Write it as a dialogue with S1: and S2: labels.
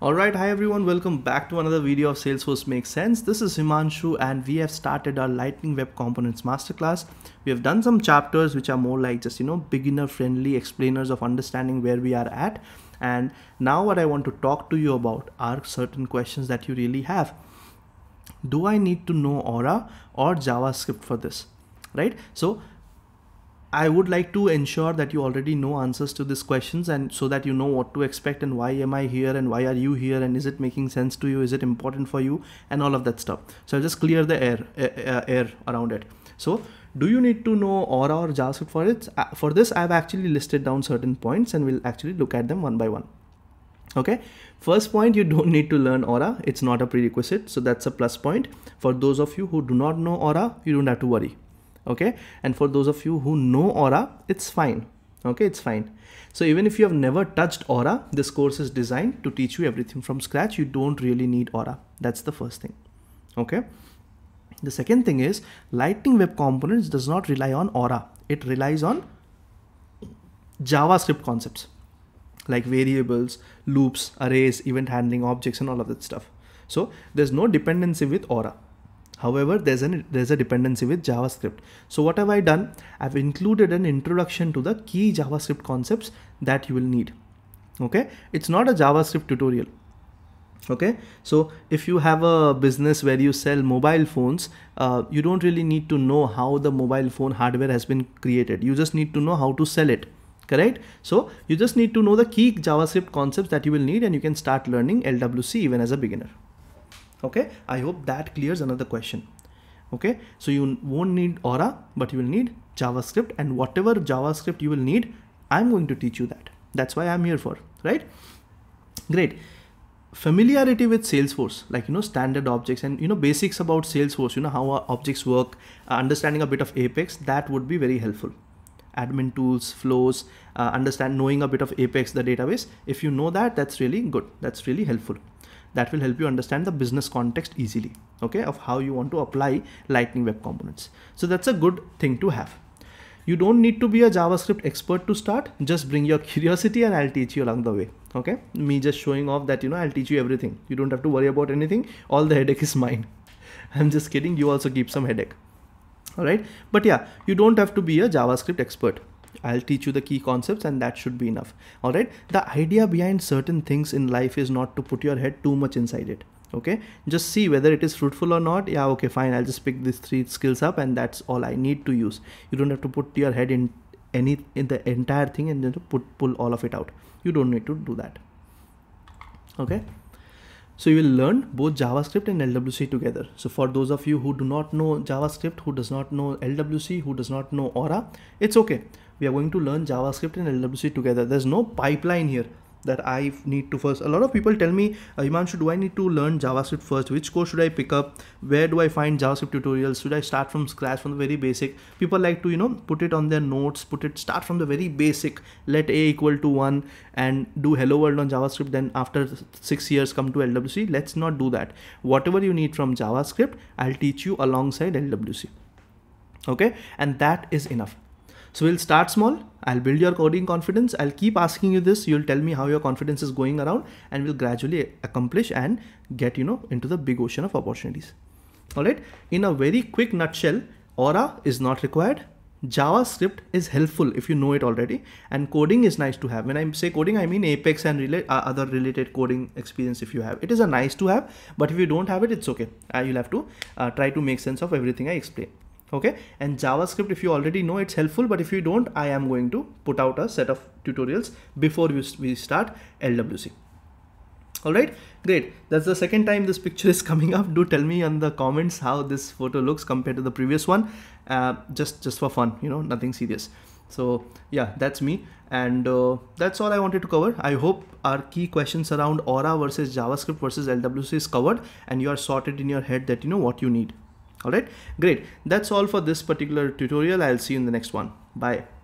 S1: Alright, hi everyone, welcome back to another video of Salesforce Makes Sense. This is Himanshu and we have started our Lightning Web Components Masterclass. We have done some chapters which are more like just, you know, beginner friendly explainers of understanding where we are at. And now what I want to talk to you about are certain questions that you really have. Do I need to know Aura or JavaScript for this? Right? So I would like to ensure that you already know answers to these questions and so that you know what to expect and why am I here and why are you here and is it making sense to you? Is it important for you and all of that stuff. So I'll just clear the air, air, air around it. So do you need to know Aura or JavaScript for it? Uh, for this, I've actually listed down certain points and we'll actually look at them one by one. Okay, first point, you don't need to learn Aura. It's not a prerequisite. So that's a plus point. For those of you who do not know Aura, you don't have to worry okay? And for those of you who know aura it's fine okay? It's fine. So even if you have never touched aura this course is designed to teach you everything from scratch. You don't really need aura. That's the first thing okay? The second thing is lightning web components does not rely on aura. It relies on javascript concepts like variables loops arrays event handling objects and all of that stuff. So there's no dependency with aura However, there's, an, there's a dependency with JavaScript. So what have I done? I've included an introduction to the key JavaScript concepts that you will need. Okay, it's not a JavaScript tutorial. Okay, so if you have a business where you sell mobile phones, uh, you don't really need to know how the mobile phone hardware has been created. You just need to know how to sell it correct so you just need to know the key javascript concepts that you will need and you can start learning lwc even as a beginner okay? I hope that clears another question. Okay? So you won't need aura but you will need javascript and whatever javascript you will need i'm going to teach you that. That's why i'm here for right? Great. Familiarity with salesforce like you know standard objects and you know basics about salesforce you know how objects work uh, understanding a bit of apex that would be very helpful. Admin tools flows uh, understand knowing a bit of apex the database. If you know that that's really good. That's really helpful that will help you understand the business context easily okay of how you want to apply lightning web components. So that's a good thing to have. You don't need to be a javascript expert to start. Just bring your curiosity and i'll teach you along the way okay? Me just showing off that you know i'll teach you everything. You don't have to worry about anything. All the headache is mine. I'm just kidding. You also keep some headache. All right? But yeah you don't have to be a javascript expert I'll teach you the key concepts and that should be enough. All right. The idea behind certain things in life is not to put your head too much inside it. Okay. Just see whether it is fruitful or not. Yeah. Okay, fine. I'll just pick these three skills up and that's all I need to use. You don't have to put your head in any in the entire thing and then put pull all of it out. You don't need to do that. Okay. So you will learn both JavaScript and LWC together. So for those of you who do not know JavaScript, who does not know LWC, who does not know Aura, it's okay we are going to learn JavaScript and LWC together. There's no pipeline here that I need to first. A lot of people tell me, uh, Himanshu, do I need to learn JavaScript first? Which course should I pick up? Where do I find JavaScript tutorials? Should I start from scratch from the very basic? People like to, you know, put it on their notes, put it, start from the very basic, let a equal to one and do hello world on JavaScript. Then after six years come to LWC. Let's not do that. Whatever you need from JavaScript, I'll teach you alongside LWC. Okay. And that is enough so we'll start small. I'll build your coding confidence. I'll keep asking you this. You'll tell me how your confidence is going around and we'll gradually accomplish and get, you know, into the big ocean of opportunities. All right. In a very quick nutshell, Aura is not required. JavaScript is helpful if you know it already and coding is nice to have. When I say coding, I mean Apex and relate, uh, other related coding experience if you have. It is a nice to have, but if you don't have it, it's okay. Uh, you'll have to uh, try to make sense of everything I explain okay? And javascript if you already know it's helpful but if you don't i am going to put out a set of tutorials before we, start lwc all right great. That's the second time this picture is coming up. Do tell me in the comments how this photo looks compared to the previous one. Uh, just just for fun you know nothing serious. So yeah that's me. And uh, that's all i wanted to cover. I hope our key questions around aura versus javascript versus lwc is covered and you are sorted in your head that you know what you need all right? Great. That's all for this particular tutorial. I'll see you in the next one. Bye